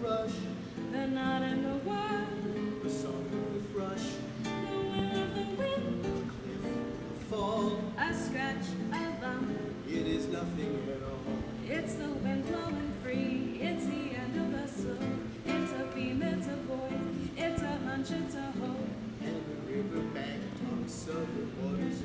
brush, the knot and the world. the song of the thrush, the will of the wind, a cliff, a fall, a scratch, a bump. It is nothing at all. It's the wind blowing free, it's the end of the soul. it's a beam, it's a void, it's a hunch, it's a hope. And the river bank talks of the waters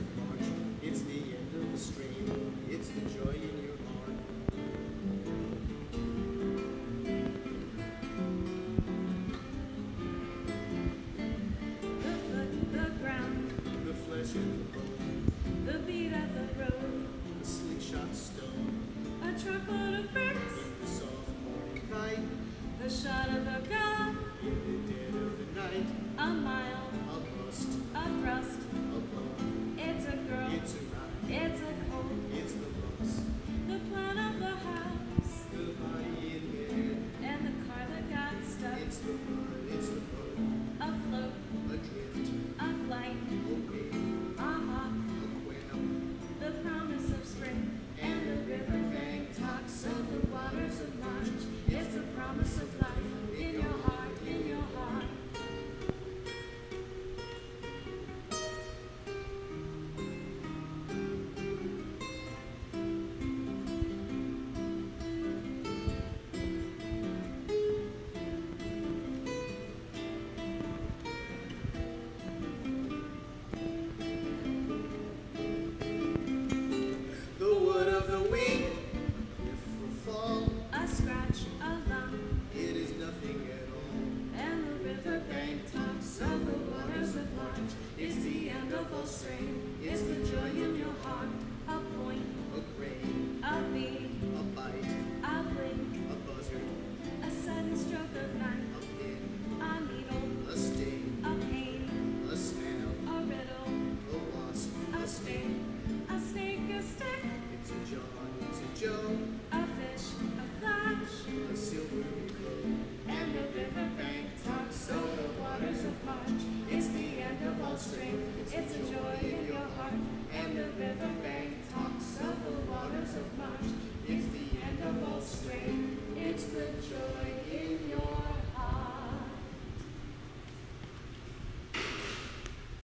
The flesh the beat of the road. The slingshot stone. A truckload of bricks. The soft morning kite. The shot of a gun. The wing, if a fall, A scratch, a lump, it is nothing at all. and the riverbank talks of the waters of March. It's the end of all spring. It's the it's a joy in your heart. And the river riverbank talks of the waters of March. It's the end of all strain. it's the joy